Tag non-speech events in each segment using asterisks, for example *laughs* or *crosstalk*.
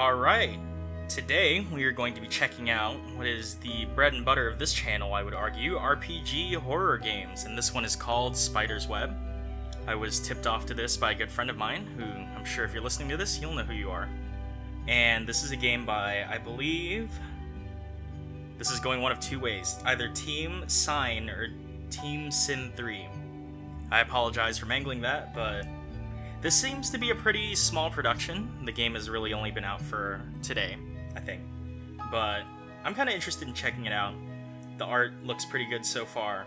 Alright, today we are going to be checking out what is the bread and butter of this channel, I would argue, RPG horror games, and this one is called Spider's Web. I was tipped off to this by a good friend of mine, who I'm sure if you're listening to this, you'll know who you are. And this is a game by, I believe, this is going one of two ways, either Team Sign or Team Sin 3. I apologize for mangling that, but this seems to be a pretty small production. The game has really only been out for today, I think. But I'm kind of interested in checking it out. The art looks pretty good so far,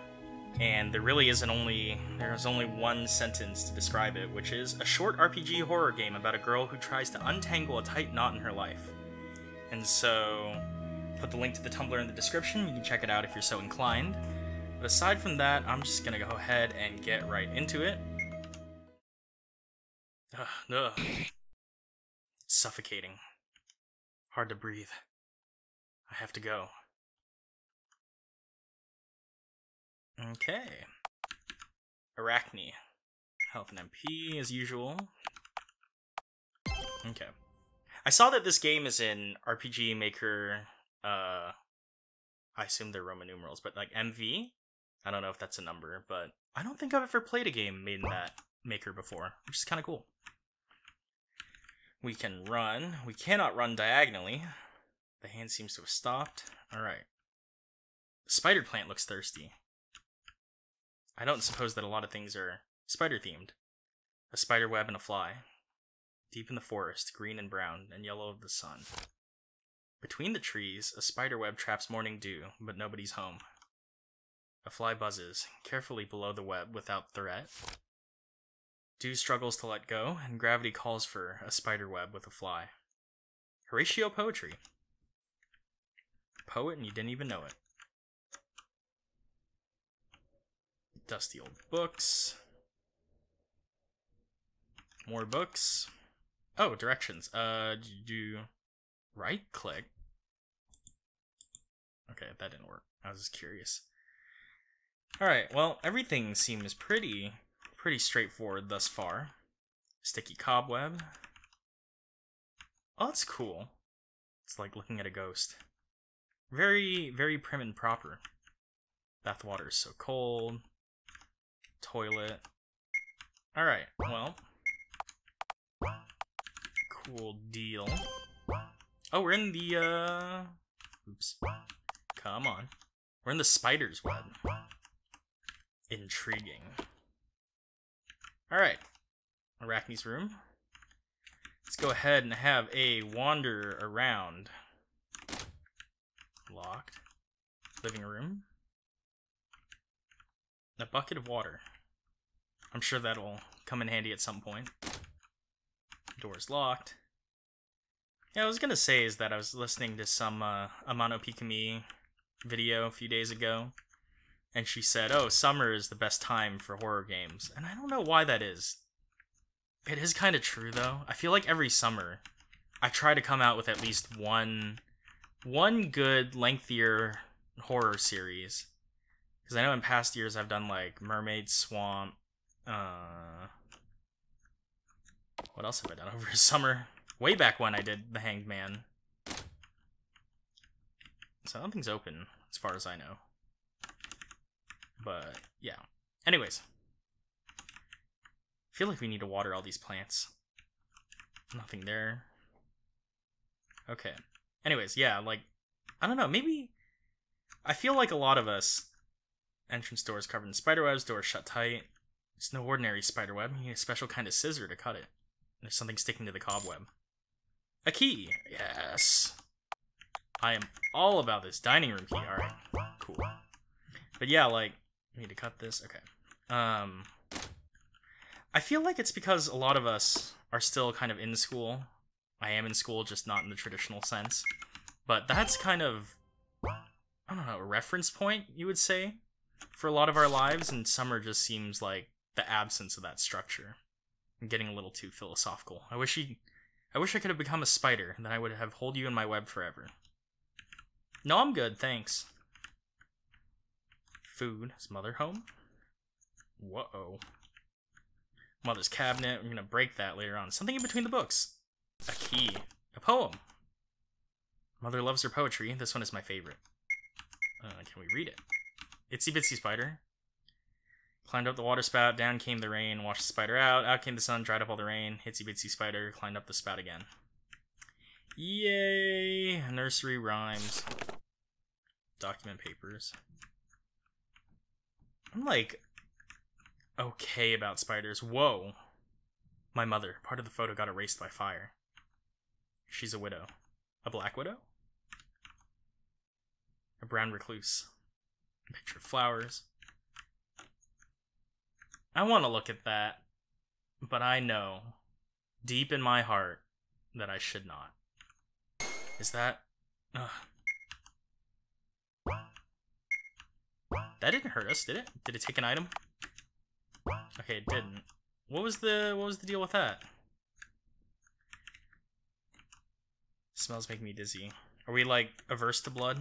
and there really isn't only there's only one sentence to describe it, which is a short RPG horror game about a girl who tries to untangle a tight knot in her life. And so, put the link to the Tumblr in the description. You can check it out if you're so inclined. But aside from that, I'm just gonna go ahead and get right into it. *sighs* Ugh. It's suffocating. Hard to breathe. I have to go. Okay. Arachne. Health and MP as usual. Okay. I saw that this game is in RPG Maker, uh, I assume they're Roman numerals, but like MV? I don't know if that's a number, but I don't think I've ever played a game made in that maker before, which is kind of cool. We can run. We cannot run diagonally. The hand seems to have stopped. Alright. Spider plant looks thirsty. I don't suppose that a lot of things are spider themed. A spider web and a fly. Deep in the forest, green and brown, and yellow of the sun. Between the trees, a spider web traps morning dew, but nobody's home. A fly buzzes, carefully below the web without threat. Dew struggles to let go, and gravity calls for a spider web with a fly. Horatio poetry. Poet and you didn't even know it. Dusty old books. More books. Oh, directions. Uh, do right click. Okay, that didn't work. I was just curious. Alright, well, everything seems pretty pretty straightforward thus far. Sticky cobweb. Oh, that's cool. It's like looking at a ghost. Very, very prim and proper. Bathwater is so cold. Toilet. Alright, well. Cool deal. Oh, we're in the, uh... Oops. Come on. We're in the spider's web. Intriguing. Alright. Arachne's room. Let's go ahead and have a wander around. Locked. Living room. A bucket of water. I'm sure that'll come in handy at some point. Door's locked. Yeah, I was gonna say is that I was listening to some uh, Amano Pikamee video a few days ago, and she said, "Oh, summer is the best time for horror games." And I don't know why that is. It is kind of true though. I feel like every summer I try to come out with at least one one good lengthier horror series. Cuz I know in past years I've done like Mermaid Swamp uh What else have I done over summer? Way back when I did The Hanged Man. So nothing's open as far as I know. But yeah. Anyways. I feel like we need to water all these plants. Nothing there. Okay. Anyways, yeah, like I don't know, maybe I feel like a lot of us entrance doors covered in spiderwebs, doors shut tight. It's no ordinary spiderweb. You need a special kind of scissor to cut it. There's something sticking to the cobweb. A key. Yes. I am all about this dining room key. All right. Cool. But yeah, like I need to cut this. Okay. Um, I feel like it's because a lot of us are still kind of in school. I am in school, just not in the traditional sense. But that's kind of, I don't know, a reference point, you would say, for a lot of our lives. And summer just seems like the absence of that structure. I'm getting a little too philosophical. I wish he, I wish I could have become a spider, then I would have hold you in my web forever. No, I'm good, thanks. Food. Is mother home? Whoa. Mother's cabinet. We're gonna break that later on. Something in between the books. A key. A poem. Mother loves her poetry. This one is my favorite. Uh, can we read it? Itsy bitsy spider. Climbed up the water spout, down came the rain, washed the spider out, out came the sun, dried up all the rain. Itsy bitsy spider climbed up the spout again. Yay! Nursery rhymes. Document papers. I'm like okay about spiders. Whoa. My mother. Part of the photo got erased by fire. She's a widow. A black widow? A brown recluse. A picture of flowers. I want to look at that, but I know, deep in my heart, that I should not. Is that. Ugh. That didn't hurt us, did it? Did it take an item? Okay, it didn't. What was the what was the deal with that? Smells make me dizzy. Are we like averse to blood?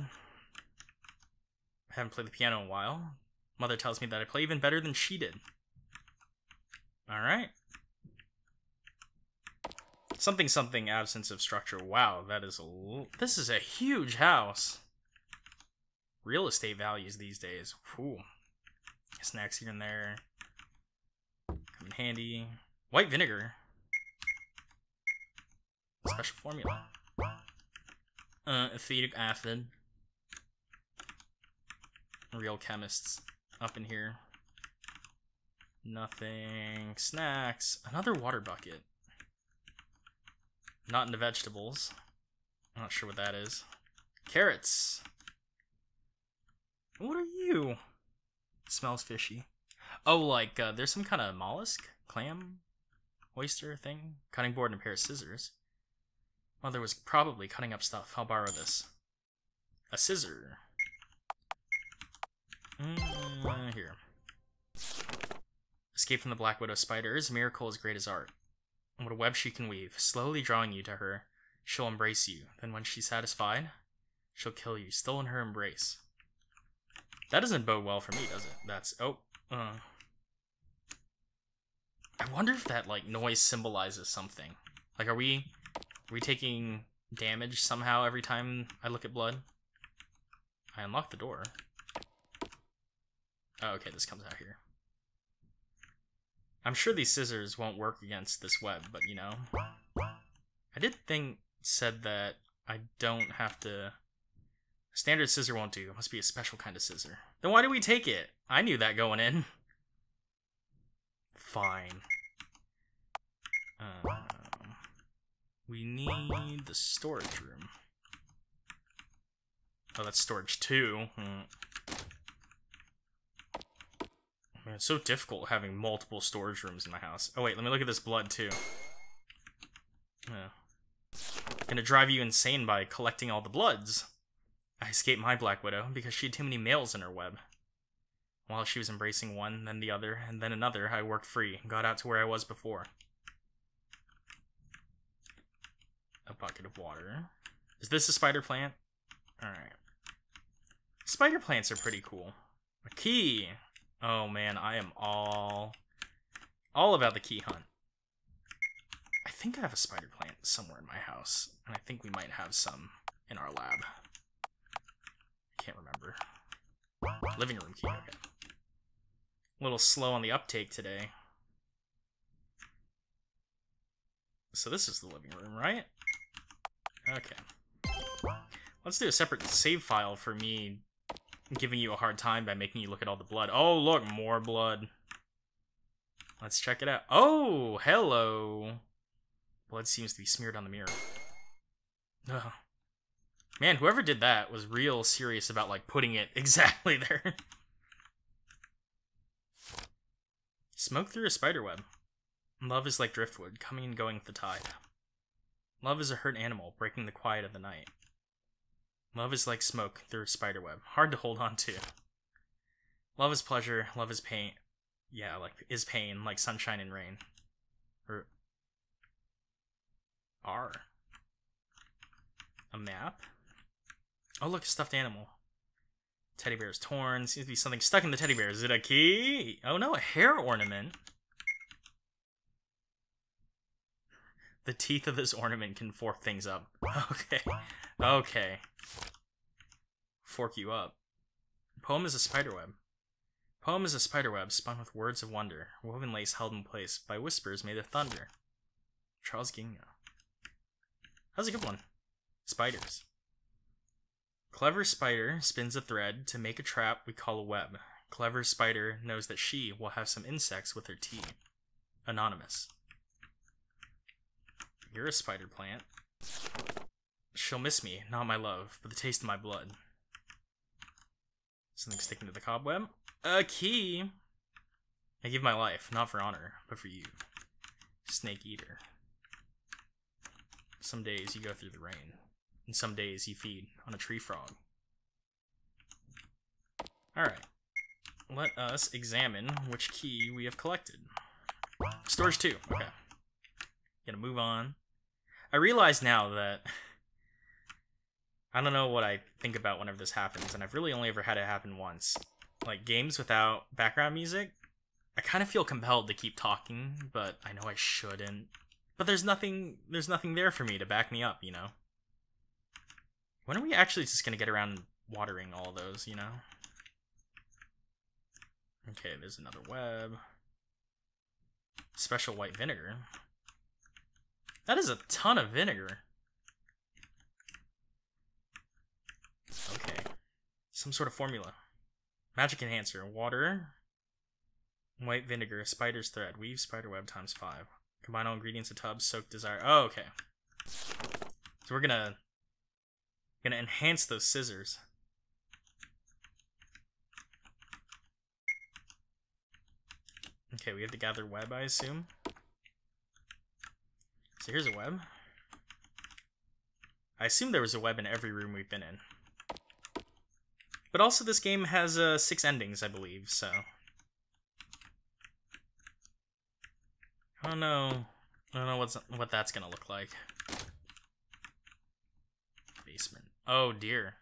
I haven't played the piano in a while. Mother tells me that I play even better than she did. Alright. Something something absence of structure. Wow, that is this is a huge house. Real estate values these days. Whew. Snacks here and there. Come in handy. White vinegar. Special formula. Uh, acetic acid. Real chemists up in here. Nothing. Snacks. Another water bucket. Not into vegetables. I'm not sure what that is. Carrots. What are you? smells fishy. Oh, like, uh, there's some kind of mollusk? Clam? Oyster thing? Cutting board and a pair of scissors. Mother was probably cutting up stuff. I'll borrow this. A scissor. Mm, here. Escape from the Black Widow spider is a miracle as great as art. And what a web she can weave, slowly drawing you to her. She'll embrace you. Then when she's satisfied, she'll kill you, still in her embrace. That doesn't bode well for me, does it? That's oh, uh. I wonder if that like noise symbolizes something. Like, are we, are we taking damage somehow every time I look at blood? I unlock the door. Oh, okay, this comes out here. I'm sure these scissors won't work against this web, but you know. I did think said that I don't have to a standard scissor won't do. It must be a special kind of scissor. Then why do we take it? I knew that going in. Fine. Um, we need the storage room. Oh, that's storage two. Hmm. Man, it's so difficult having multiple storage rooms in my house. Oh wait, let me look at this blood too. Yeah. Gonna drive you insane by collecting all the bloods. I escaped my Black Widow because she had too many males in her web. While she was embracing one, then the other, and then another, I worked free, and got out to where I was before. A bucket of water. Is this a spider plant? Alright. Spider plants are pretty cool. A key! Oh man, I am all... all about the key hunt. I think I have a spider plant somewhere in my house, and I think we might have some in our lab. Can't remember. Living room key, okay. A little slow on the uptake today. So this is the living room, right? Okay. Let's do a separate save file for me giving you a hard time by making you look at all the blood. Oh, look, more blood. Let's check it out. Oh, hello. Blood seems to be smeared on the mirror. Ugh. Man, whoever did that was real serious about like putting it *laughs* exactly there. Smoke through a spiderweb. Love is like driftwood, coming and going with the tide. Love is a hurt animal, breaking the quiet of the night. Love is like smoke through a spiderweb, hard to hold on to. Love is pleasure, love is pain. Yeah, like is pain, like sunshine and rain. Or R. A map? Oh, look, stuffed animal. Teddy bear's torn. Seems to be something stuck in the teddy bear. Is it a key? Oh no, a hair ornament. The teeth of this ornament can fork things up. *laughs* Okay. Okay. Fork you up. Poem is a spiderweb. Poem is a spiderweb spun with words of wonder, woven lace held in place by whispers made of thunder. Charles Ghigna. That's a good one. Spiders. Clever spider spins a thread to make a trap we call a web. Clever spider knows that she will have some insects with her tea. Anonymous. You're a spider plant. She'll miss me, not my love, but the taste of my blood. Something sticking to the cobweb. A key! I give my life, not for honor, but for you. Snake eater. Some days you go through the rain, and some days you feed on a tree frog. Alright. Let us examine which key we have collected. Storage 2. Okay. Gonna move on. I realize now that I don't know what I think about whenever this happens, and I've really only ever had it happen once. Like games without background music, I kind of feel compelled to keep talking, but I know I shouldn't. But there's nothing there's nothing there for me to back me up, you know. When are we actually just gonna get around watering all those, you know? Okay, there's another web. Special white vinegar. That is a ton of vinegar. Okay. Some sort of formula. Magic enhancer. Water. White vinegar. Spider's thread. Weave spider web times five. Combine all ingredients in tub. Soak desire. Oh, okay. So we're gonna gonna enhance those scissors. Okay, we have to gather web, I assume. So here's a web. I assume there was a web in every room we've been in. But also this game has uh, six endings, I believe, so... I don't know. I don't know what's what that's gonna look like. Basement. Oh dear.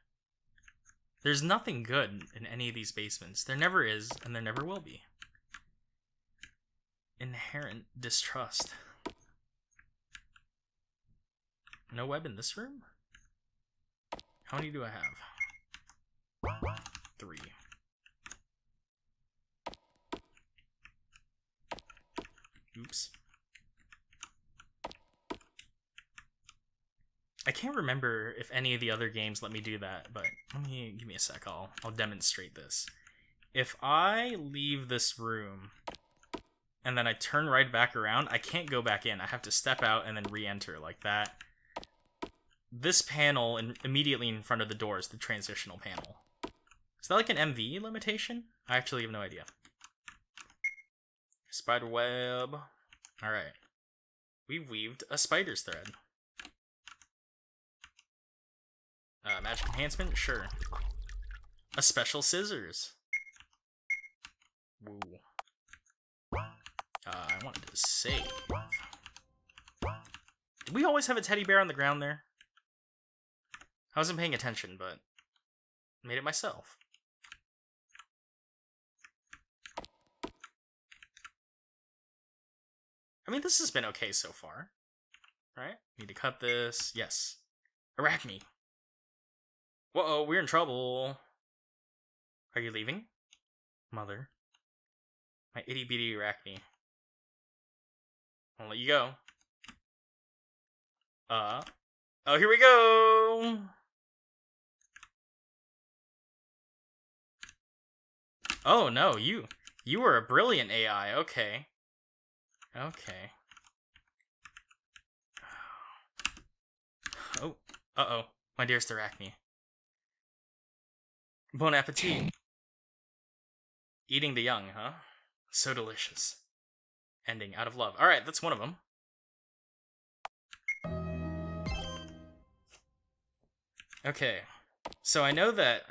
There's nothing good in any of these basements. There never is, and there never will be. Inherent distrust. No web in this room? How many do I have? Three. Oops. I can't remember if any of the other games let me do that, but let me give me a sec. I'll I'll demonstrate this. If I leave this room and then I turn right back around, I can't go back in. I have to step out and then re-enter like that. This panel in, immediately in front of the door is the transitional panel. Is that like an MV limitation? I actually have no idea. Spider web. Alright. We've weaved a spider's thread. Uh, magic enhancement? Sure. A special scissors. Woo. Uh, I wanted to save. Did we always have a teddy bear on the ground there? I wasn't paying attention, but made it myself. I mean, this has been okay so far. Right? Need to cut this. Yes. Arachne. Whoa, we're in trouble. Are you leaving? Mother. My itty bitty Arachne. I'll let you go. Uh. Oh, here we go! Oh, no, you. You were a brilliant AI. Okay. Okay. Oh. Uh-oh. My dearest Arachne. Bon appetit. Eating the young, huh? So delicious. Ending out of love. Alright, that's one of them. Okay. So I know that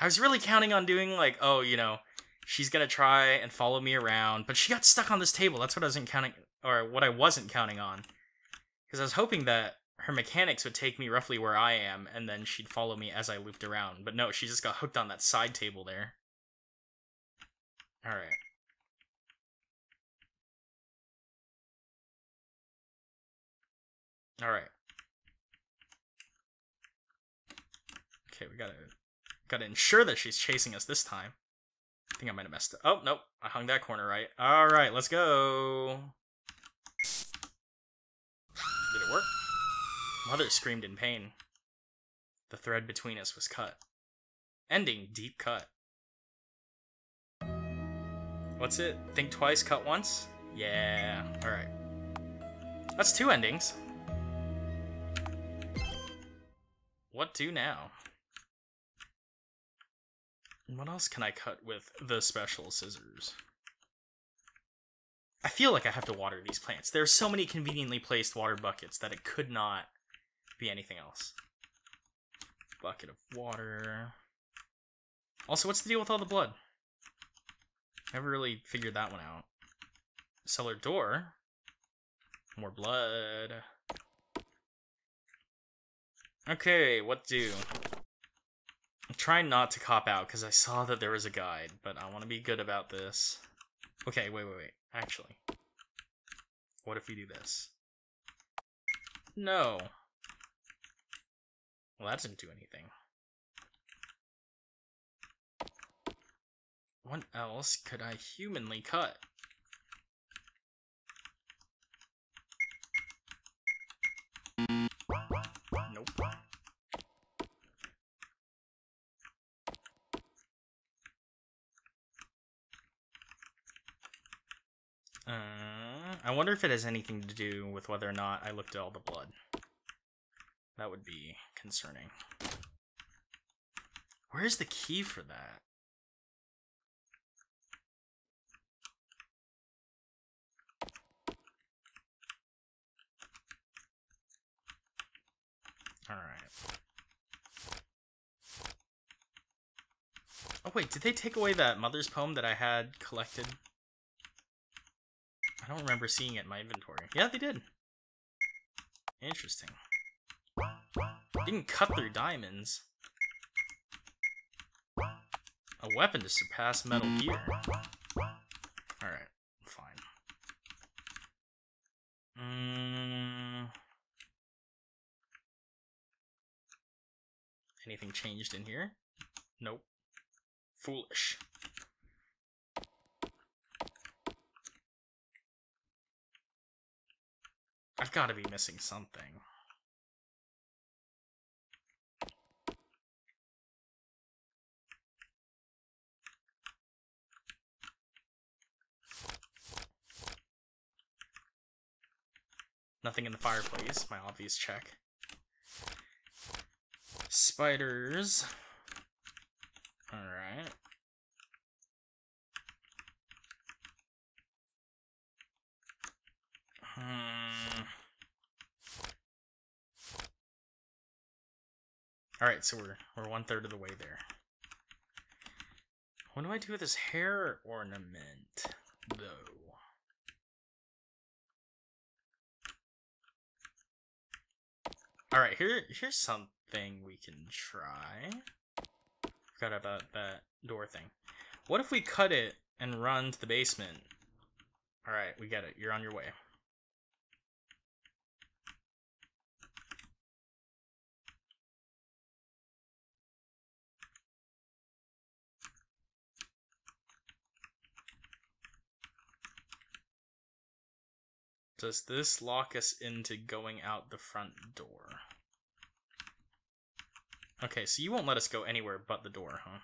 I was really counting on doing like, oh, you know, she's gonna try and follow me around, but she got stuck on this table. That's what I wasn't counting, or what I wasn't counting on, because I was hoping that her mechanics would take me roughly where I am, and then she'd follow me as I looped around. But no, she just got hooked on that side table there. All right. Alright. Okay, we gotta gotta ensure that she's chasing us this time. I think I might have messed up. Oh, nope. I hung that corner right. Alright, let's go. Did it work? Mother screamed in pain. The thread between us was cut. Ending deep cut. What's it? Think twice, cut once? Yeah, alright. That's two endings. What do now? What else can I cut with the special scissors? I feel like I have to water these plants. There are so many conveniently placed water buckets that it could not be anything else. Bucket of water. Also, what's the deal with all the blood? Never really figured that one out. Cellar door. More blood. Okay, what do? I'm trying not to cop out because I saw that there was a guide, but I want to be good about this. Okay, wait, wait, wait. Actually, what if we do this? No. Well, that didn't do anything. What else could I humanly cut? Nope. Uh, I wonder if it has anything to do with whether or not I looked at all the blood. That would be concerning. Where's the key for that? Alright. Oh wait, did they take away that mother's poem that I had collected? I don't remember seeing it in my inventory. Yeah, they did. Interesting. Didn't cut through diamonds. A weapon to surpass Metal Gear. Alright, fine. Mm. Anything changed in here? Nope. Foolish. I've got to be missing something. Nothing in the fireplace, my obvious check. Spiders. Alright. Hmm. Alright, so we're we're one third of the way there. What do I do with this hair ornament, though? Alright, here here's something we can try. Forgot about that door thing. What if we cut it and run to the basement? Alright, we get it. You're on your way. Does this lock us into going out the front door? Okay, so you won't let us go anywhere but the door, huh?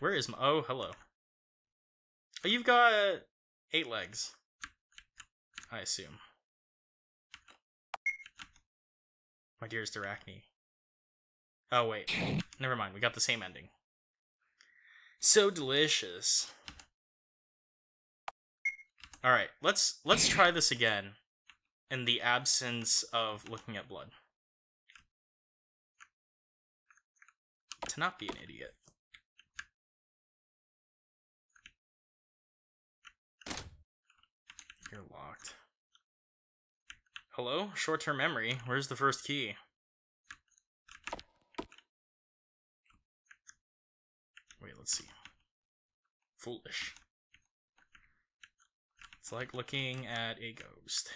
Where is my... Oh, hello. Oh, you've got eight legs. I assume. My dearest Arachne. Oh, wait. Never mind, we got the same ending. So delicious. All right, let's let's try this again in the absence of looking at blood. To not be an idiot. You're locked. Hello? Short-term memory. Where's the first key? Wait, let's see. Foolish. It's like looking at a ghost.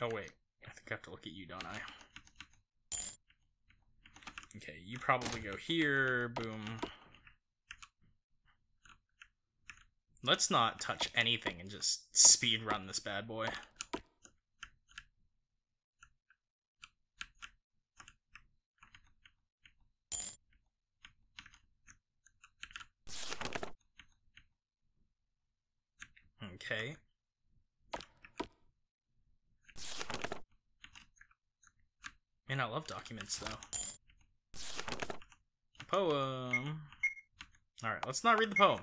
Oh wait, I think I have to look at you, don't I? Okay, you probably go here, boom. Let's not touch anything and just speed run this bad boy. Okay. Man, I love documents, though. Poem. Alright, let's not read the poem.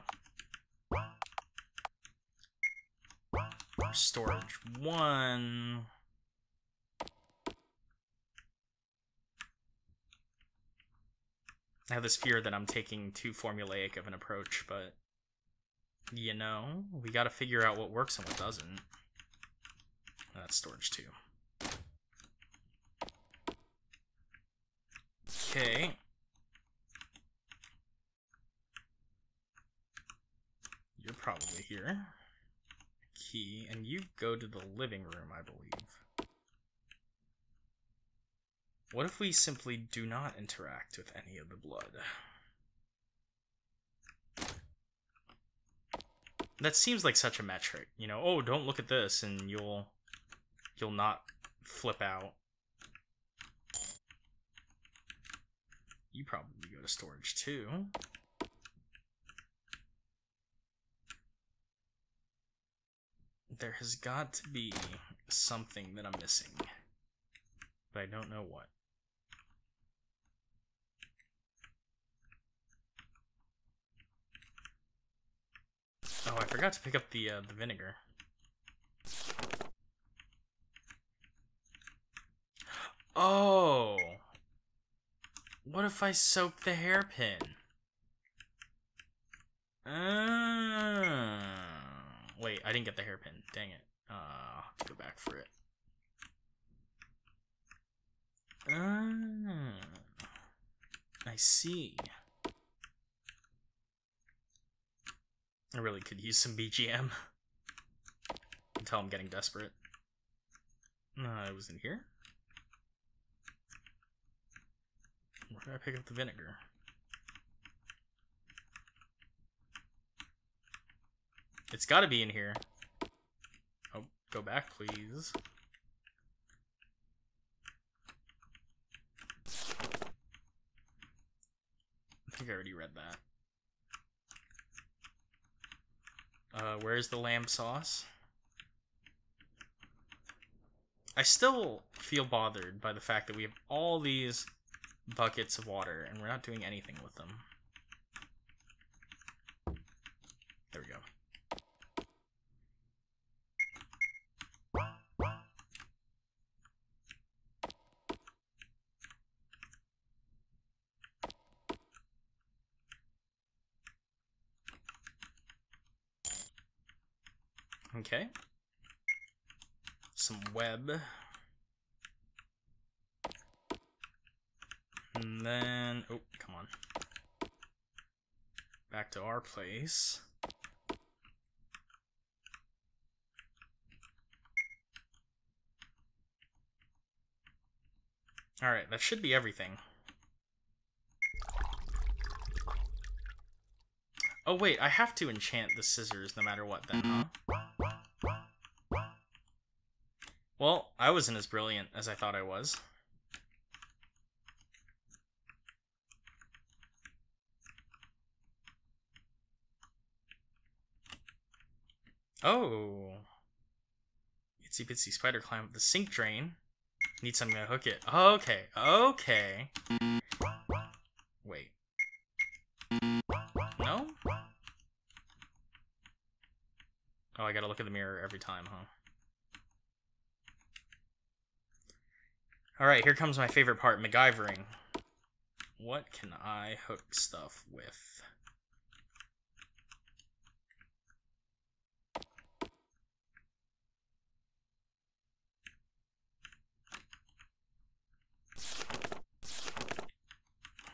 Storage one. I have this fear that I'm taking too formulaic of an approach, but you know, we gotta figure out what works and what doesn't. That's storage two. Okay. You're probably here. Key, and you go to the living room, I believe. What if we simply do not interact with any of the blood? That seems like such a metric, you know, oh, don't look at this and you'll you'll not flip out. You probably go to storage too. There has got to be something that I'm missing. But I don't know what. Oh, I forgot to pick up the uh, the vinegar. Oh! What if I soak the hairpin? Uh, wait, I didn't get the hairpin. Dang it. Uh, go back for it. Uh, I see. I really could use some BGM. Until I'm getting desperate. Uh, I was in here? Where did I pick up the vinegar? It's gotta be in here. Oh, go back, please. I think I already read that. Uh, where's the lamb sauce? I still feel bothered by the fact that we have all these buckets of water and we're not doing anything with them. There we go. Okay. And then, oh, come on. Back to our place. Alright, that should be everything. Oh wait, I have to enchant the scissors no matter what then, huh? Well, I wasn't as brilliant as I thought I was. Oh. Itsy bitsy spider climb up the sink drain. Need something to hook it. Okay, okay. Wait. No? Oh, I gotta look at the mirror every time, huh? Alright, here comes my favorite part, MacGyvering. What can I hook stuff with?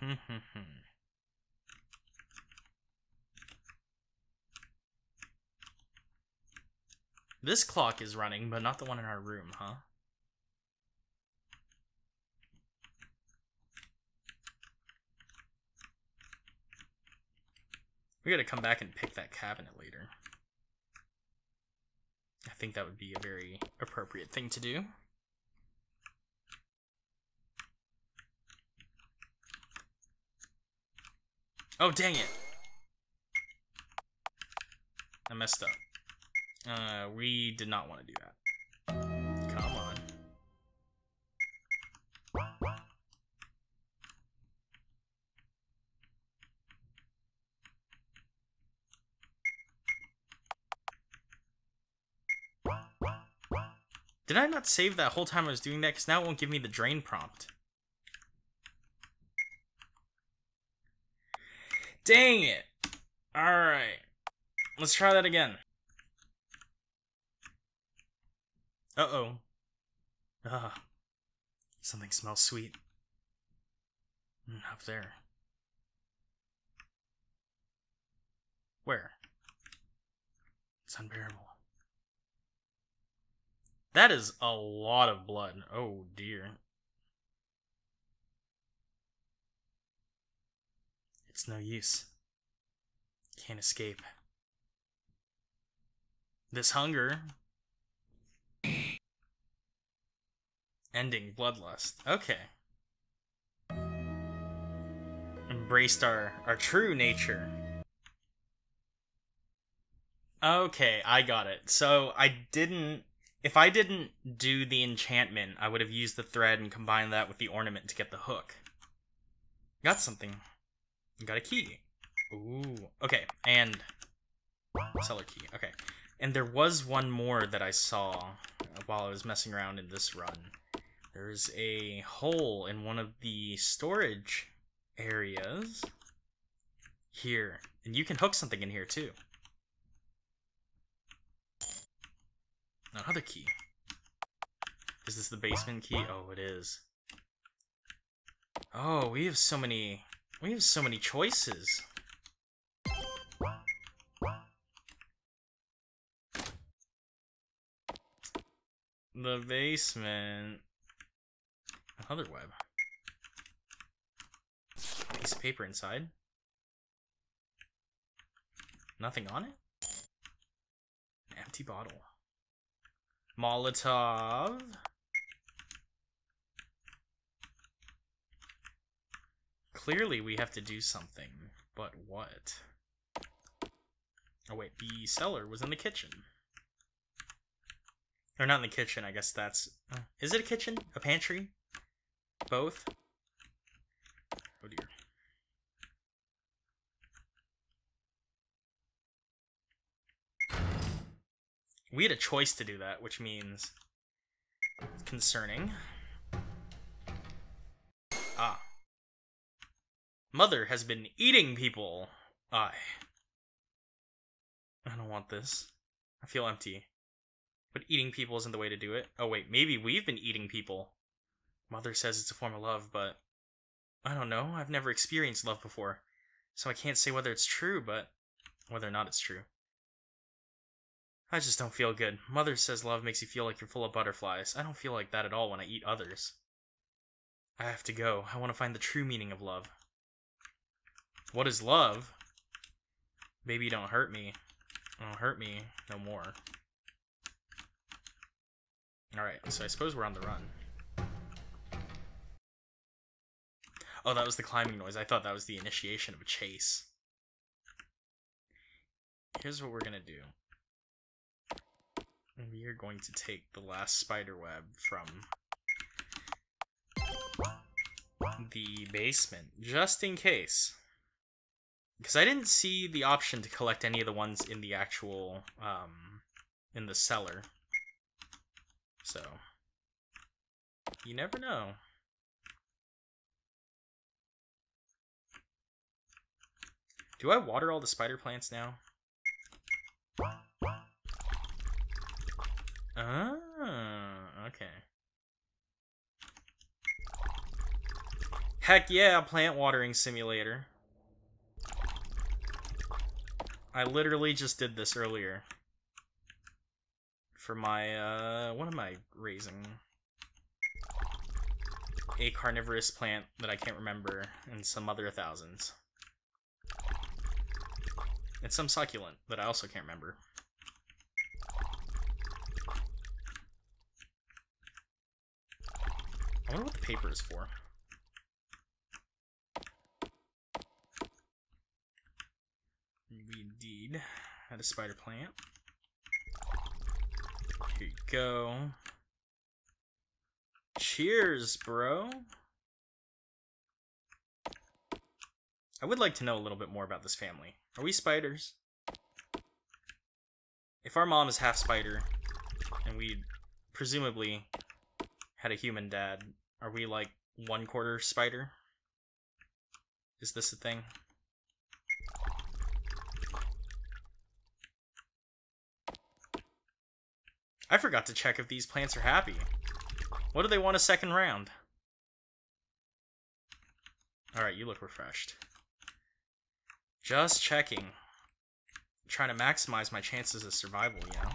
*laughs* this clock is running, but not the one in our room, huh? We gotta come back and pick that cabinet later. I think that would be a very appropriate thing to do. Oh, dang it! I messed up. Uh, we did not want to do that. Did I not save that whole time I was doing that? Because now it won't give me the drain prompt. Dang it! Alright. Let's try that again. Uh-oh. Ah. Something smells sweet. Mm, up there. Where? It's unbearable. That is a lot of blood. Oh dear. It's no use. Can't escape. This hunger. Ending bloodlust. Okay. Embraced our, our true nature. Okay, I got it. So I didn't if I didn't do the enchantment, I would have used the thread and combined that with the ornament to get the hook. Got something. Got a key. Ooh. Okay, and cellar key. Okay. And there was one more that I saw while I was messing around in this run. There's a hole in one of the storage areas here. And you can hook something in here too. Another key. Is this the basement key? Oh, it is. Oh, we have so many... We have so many choices. The basement. Another web. Piece of paper inside. Nothing on it? An empty bottle. Molotov. Clearly we have to do something, but what? Oh wait, the cellar was in the kitchen. Or not in the kitchen, I guess that's... Uh, is it a kitchen? A pantry? Both? Oh dear. We had a choice to do that, which means concerning. Ah. Mother has been eating people. I. I don't want this. I feel empty. But eating people isn't the way to do it. Oh wait, maybe we've been eating people. Mother says it's a form of love, but I don't know. I've never experienced love before. So I can't say whether it's true, but whether or not it's true. I just don't feel good. Mother says love makes you feel like you're full of butterflies. I don't feel like that at all when I eat others. I have to go. I want to find the true meaning of love. What is love? Baby, don't hurt me. Don't hurt me no more. Alright, so I suppose we're on the run. Oh, that was the climbing noise. I thought that was the initiation of a chase. Here's what we're gonna do we are going to take the last spider web from the basement, just in case. Because I didn't see the option to collect any of the ones in the actual, um, in the cellar. So, you never know. Do I water all the spider plants now? Ah, okay. Heck yeah, plant watering simulator. I literally just did this earlier. For my, uh, what am I raising? A carnivorous plant that I can't remember, and some other thousands. It's some succulent that I also can't remember. I wonder what the paper is for. Indeed had a spider plant. Here you go. Cheers, bro. I would like to know a little bit more about this family. Are we spiders? If our mom is half spider, and we presumably had a human dad, are we like one quarter spider? Is this a thing? I forgot to check if these plants are happy. What do they want a second round? Alright, you look refreshed. Just checking. trying to maximize my chances of survival, you know?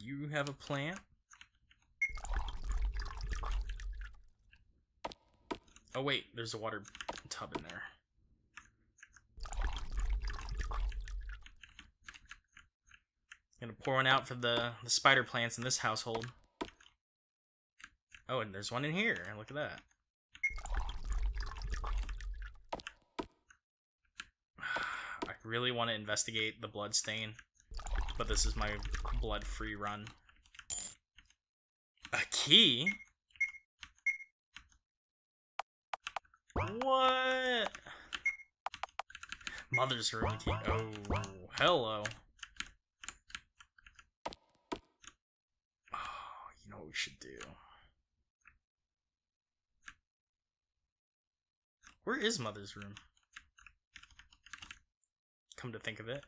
You have a plant? Oh wait, there's a water tub in there. Pour one out for the, the spider plants in this household. Oh, and there's one in here. Look at that. *sighs* I really want to investigate the blood stain, but this is my blood-free run. A key? What? Mother's room key. Oh, hello. Oh, you know what we should do? Where is Mother's room? Come to think of it.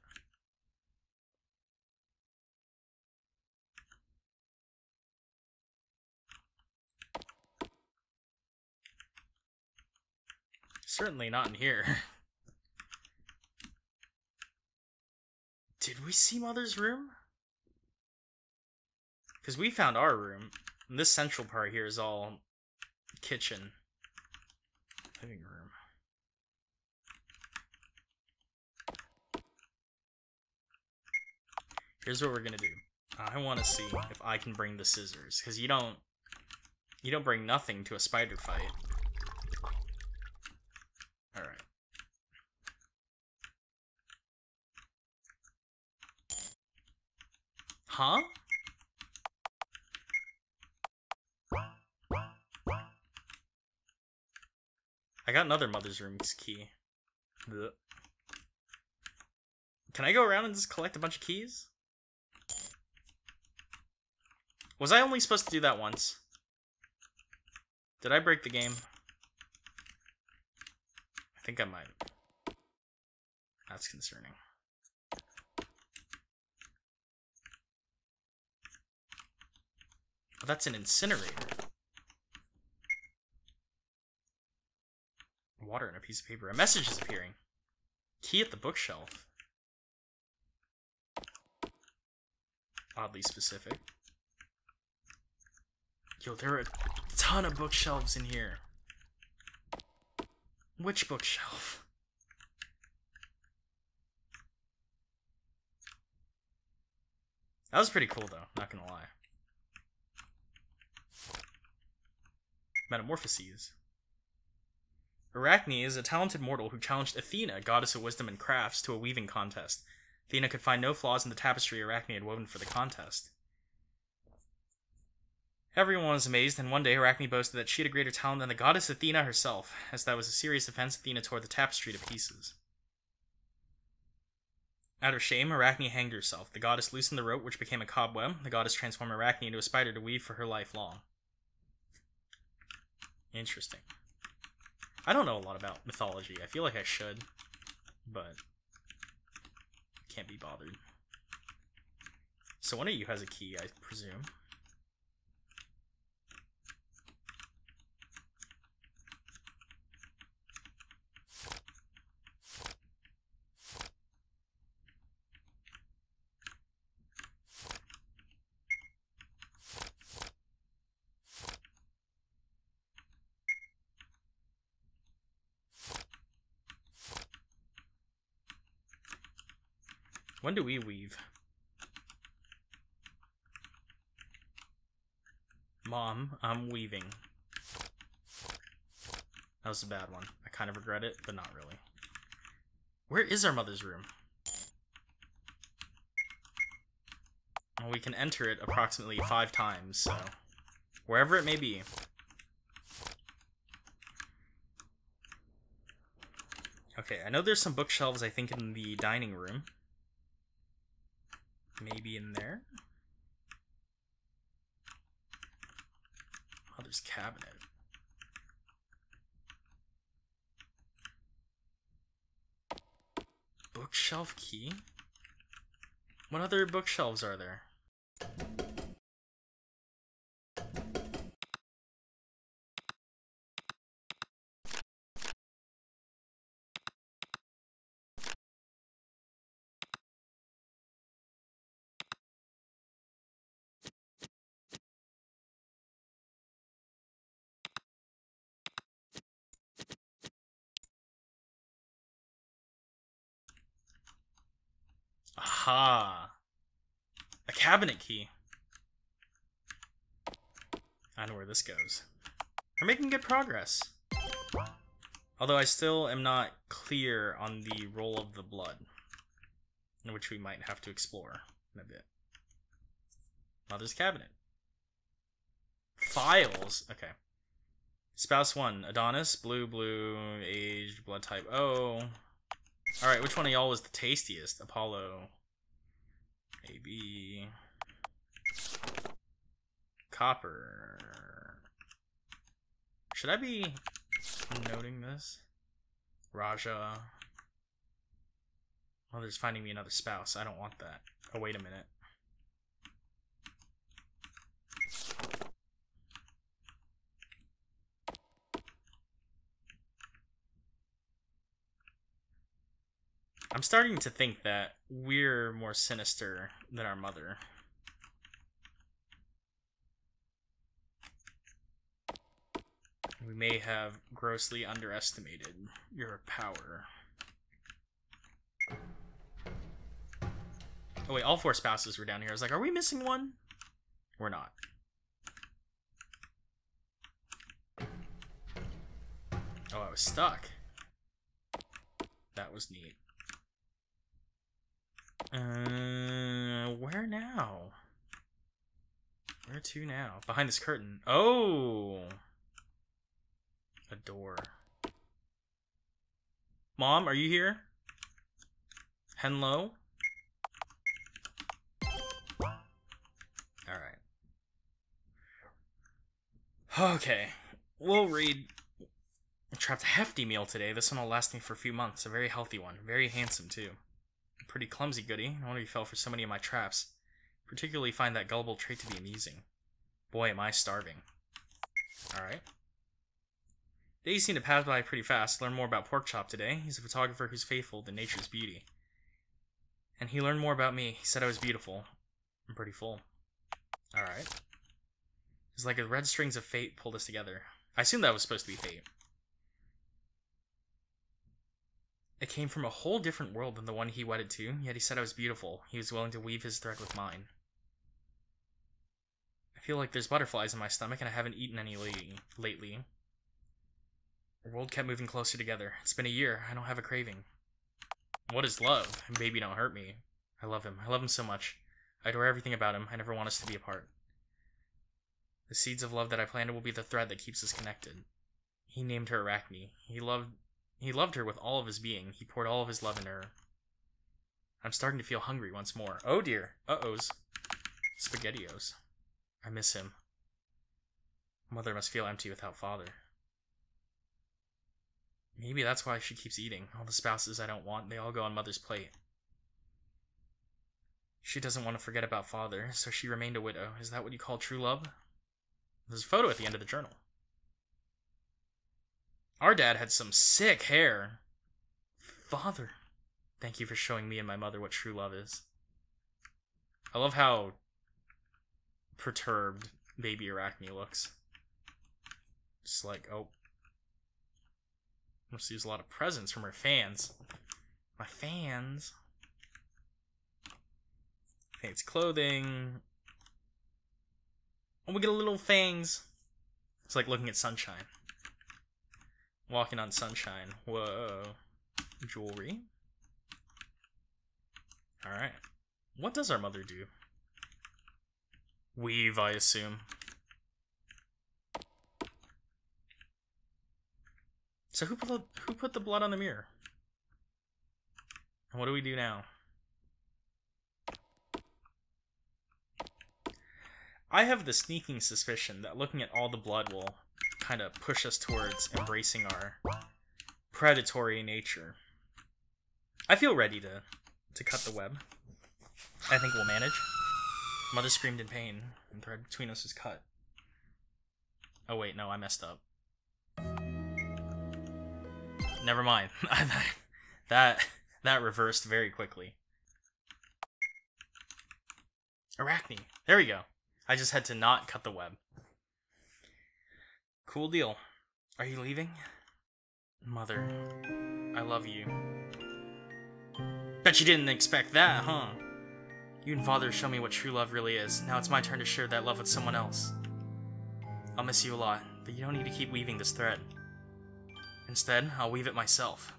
Certainly not in here. *laughs* Did we see Mother's room? Because we found our room. And this central part here is all kitchen. Living room. Here's what we're gonna do. I want to see if I can bring the scissors, because you don't, you don't bring nothing to a spider fight. All right. Huh? I got another mother's room key. Can I go around and just collect a bunch of keys? Was I only supposed to do that once? Did I break the game? I think I might. That's concerning. Oh, that's an incinerator. Water and a piece of paper. A message is appearing. Key at the bookshelf. Oddly specific. Yo, there are a ton of bookshelves in here. Which bookshelf? That was pretty cool, though, not gonna lie. Metamorphoses. Arachne is a talented mortal who challenged Athena, goddess of wisdom and crafts, to a weaving contest. Athena could find no flaws in the tapestry Arachne had woven for the contest. Everyone was amazed, and one day Arachne boasted that she had a greater talent than the goddess Athena herself. As that was a serious offense, Athena tore the tapestry to pieces. Out of shame, Arachne hanged herself. The goddess loosened the rope, which became a cobweb. The goddess transformed Arachne into a spider to weave for her life long. Interesting. I don't know a lot about mythology. I feel like I should, but can't be bothered. So one of you has a key, I presume. When do we weave? Mom, I'm weaving. That was a bad one. I kind of regret it, but not really. Where is our mother's room? Well, we can enter it approximately five times, so... Wherever it may be. Okay, I know there's some bookshelves, I think, in the dining room. Maybe in there? Oh, there's cabinet. Bookshelf key? What other bookshelves are there? Aha! A cabinet key. I know where this goes. We're making good progress. Although I still am not clear on the role of the blood, which we might have to explore in a bit. Mother's cabinet. Files. Okay. Spouse 1, Adonis, blue, blue, aged, blood type O. Alright, which one of y'all was the tastiest? Apollo. AB. Copper. Should I be noting this? Raja. Mother's finding me another spouse. I don't want that. Oh, wait a minute. I'm starting to think that we're more sinister than our mother. We may have grossly underestimated your power. Oh wait, all four spouses were down here. I was like, are we missing one? We're not. Oh, I was stuck. That was neat. Uh, where now? Where to now? Behind this curtain. Oh! A door. Mom, are you here? Henlo? Alright. Okay. We'll read. I trapped a hefty meal today. This one will last me for a few months. A very healthy one. Very handsome, too pretty clumsy goody. I wonder if you fell for so many of my traps. Particularly find that gullible trait to be amusing. Boy, am I starving. Alright. Days seem to pass by pretty fast. Learn more about Porkchop today. He's a photographer who's faithful to nature's beauty. And he learned more about me. He said I was beautiful. I'm pretty full. Alright. It's like the red strings of fate pulled us together. I assume that was supposed to be fate. It came from a whole different world than the one he wedded to, yet he said I was beautiful. He was willing to weave his thread with mine. I feel like there's butterflies in my stomach and I haven't eaten any lately. The world kept moving closer together. It's been a year. I don't have a craving. What is love? Baby, don't hurt me. I love him. I love him so much. I adore everything about him. I never want us to be apart. The seeds of love that I planted will be the thread that keeps us connected. He named her Arachne. He loved he loved her with all of his being. He poured all of his love into her. I'm starting to feel hungry once more. Oh dear. Uh-ohs. SpaghettiOs. I miss him. Mother must feel empty without father. Maybe that's why she keeps eating. All the spouses I don't want, they all go on mother's plate. She doesn't want to forget about father, so she remained a widow. Is that what you call true love? There's a photo at the end of the journal. Our dad had some sick hair. Father, thank you for showing me and my mother what true love is. I love how perturbed baby Arachne looks. Just like, oh. Use a lot of presents from her fans. My fans. Fancy clothing. Oh, we get a little fangs. It's like looking at sunshine. Walking on sunshine. Whoa. Jewelry. Alright. What does our mother do? Weave, I assume. So who put the, who put the blood on the mirror? And what do we do now? I have the sneaking suspicion that looking at all the blood will kind of push us towards embracing our predatory nature. I feel ready to to cut the web. I think we'll manage. Mother screamed in pain, and thread between us is cut. Oh wait, no, I messed up. Never mind. *laughs* that that reversed very quickly. Arachne. There we go. I just had to not cut the web. Cool deal. Are you leaving? Mother, I love you. Bet you didn't expect that, huh? You and Father show me what true love really is. Now it's my turn to share that love with someone else. I'll miss you a lot, but you don't need to keep weaving this thread. Instead, I'll weave it myself.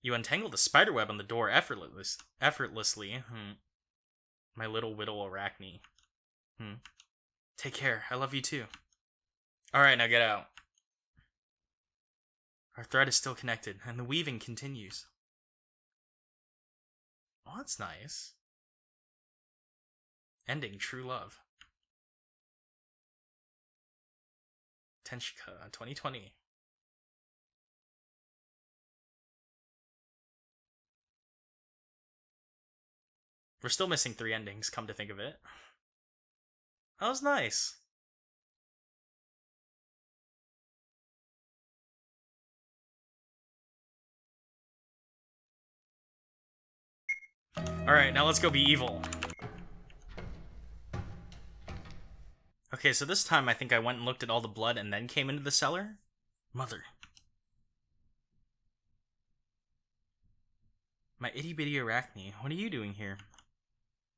You untangle the spiderweb on the door effortless effortlessly. Hmm. My little whittle arachne. Hmm. Take care. I love you too. Alright, now get out. Our thread is still connected, and the weaving continues. Oh, that's nice. Ending True Love. Tenshika 2020. We're still missing three endings, come to think of it. That was nice. Alright, now let's go be evil. Okay, so this time I think I went and looked at all the blood and then came into the cellar? Mother. My itty bitty arachne, what are you doing here?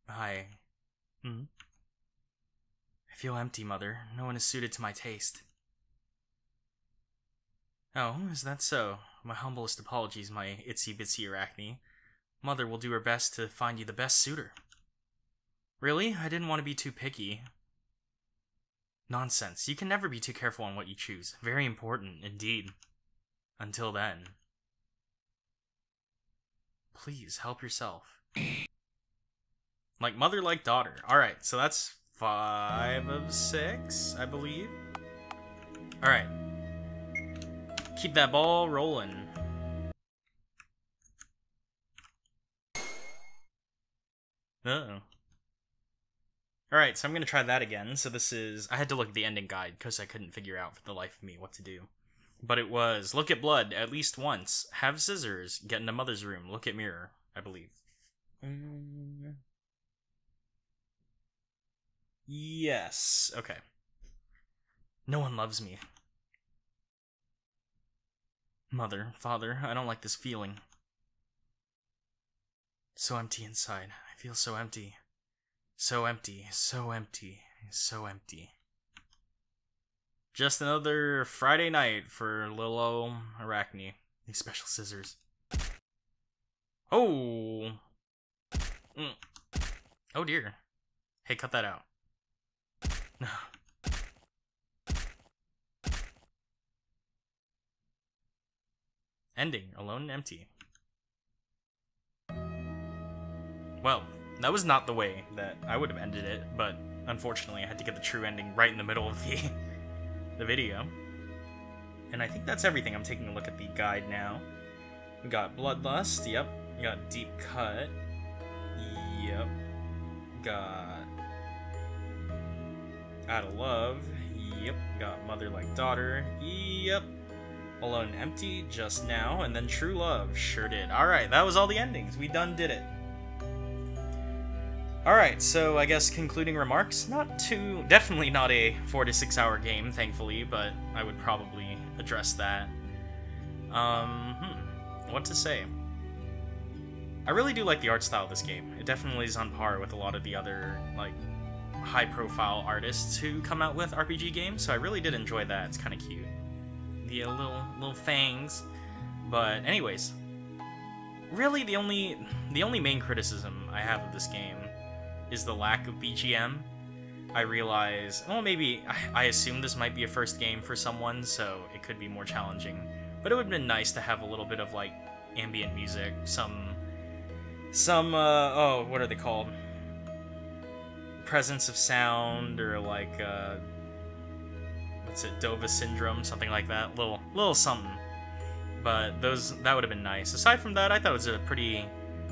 Hi. Hmm? I feel empty, Mother. No one is suited to my taste. Oh, is that so? My humblest apologies, my itsy bitsy arachne. Mother will do her best to find you the best suitor. Really? I didn't want to be too picky. Nonsense. You can never be too careful on what you choose. Very important, indeed. Until then. Please, help yourself. Like mother, like daughter. Alright, so that's five of six, I believe. Alright. Keep that ball rolling. Uh-oh. Alright, so I'm gonna try that again. So this is... I had to look at the ending guide because I couldn't figure out for the life of me what to do. But it was, look at blood at least once, have scissors, get into mother's room, look at mirror, I believe. Mm. Yes, okay. No one loves me. Mother, father, I don't like this feeling. So empty inside feel so empty. So empty, so empty, so empty. Just another Friday night for Lilo Arachne. These special scissors. Oh! Mm. Oh dear. Hey, cut that out. *sighs* Ending, alone and empty. Well, that was not the way that I would have ended it, but unfortunately I had to get the true ending right in the middle of the, *laughs* the video. And I think that's everything. I'm taking a look at the guide now. We got Bloodlust, yep. We got Deep Cut, yep. Got Out of Love, yep. Got Mother Like Daughter, yep. Alone and Empty just now, and then True Love, sure did. Alright, that was all the endings. We done did it. Alright, so I guess concluding remarks. Not too... Definitely not a 4 to 6 hour game, thankfully, but I would probably address that. Um, hmm, what to say? I really do like the art style of this game. It definitely is on par with a lot of the other like high-profile artists who come out with RPG games. So I really did enjoy that. It's kind of cute. The uh, little little fangs. But anyways, really the only the only main criticism I have of this game is the lack of BGM. I realize, well, maybe I, I assume this might be a first game for someone, so it could be more challenging. But it would have been nice to have a little bit of like ambient music, some, some, uh, oh, what are they called? Presence of sound, or like, uh, what's it, Dova syndrome, something like that. Little, little something. But those, that would have been nice. Aside from that, I thought it was a pretty,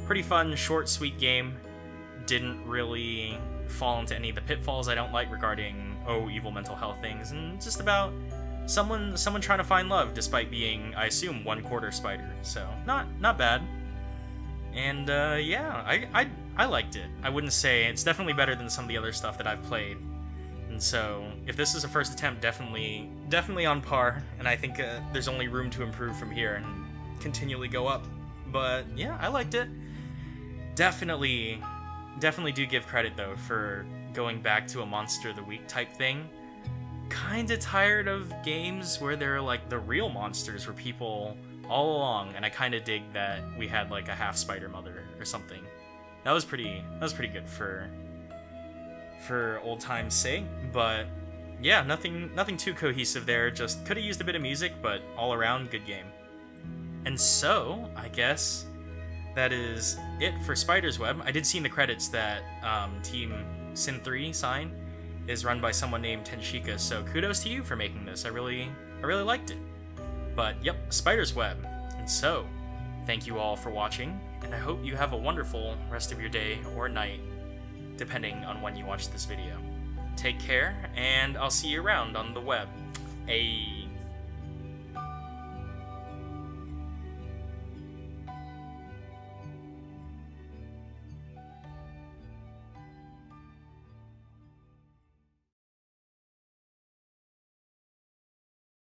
pretty fun, short, sweet game. Didn't really fall into any of the pitfalls I don't like regarding oh evil mental health things, and just about someone someone trying to find love despite being I assume one quarter spider. So not not bad. And uh, yeah, I, I I liked it. I wouldn't say it's definitely better than some of the other stuff that I've played. And so if this is a first attempt, definitely definitely on par. And I think uh, there's only room to improve from here and continually go up. But yeah, I liked it. Definitely definitely do give credit though for going back to a monster of the week type thing. Kinda tired of games where there are like the real monsters where people all along, and I kinda dig that we had like a half spider mother or something. That was pretty that was pretty good for for old times sake, but yeah, nothing nothing too cohesive there, just could have used a bit of music, but all around good game. And so, I guess that is it for Spider's Web. I did see in the credits that um, Team Sin 3 sign is run by someone named Tenshika, so kudos to you for making this. I really, I really liked it. But yep, Spider's Web. And so, thank you all for watching, and I hope you have a wonderful rest of your day or night, depending on when you watch this video. Take care, and I'll see you around on the web. Ayy.